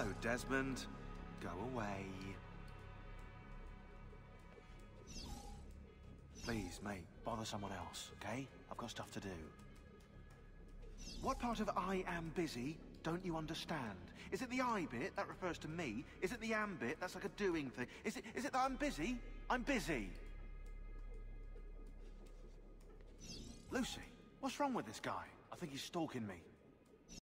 Hello, Desmond. Go away. Please, mate, bother someone else, okay? I've got stuff to do. What part of I am busy don't you understand? Is it the I bit that refers to me? Is it the am bit that's like a doing thing? Is it is it that I'm busy? I'm busy. Lucy, what's wrong with this guy? I think he's stalking me.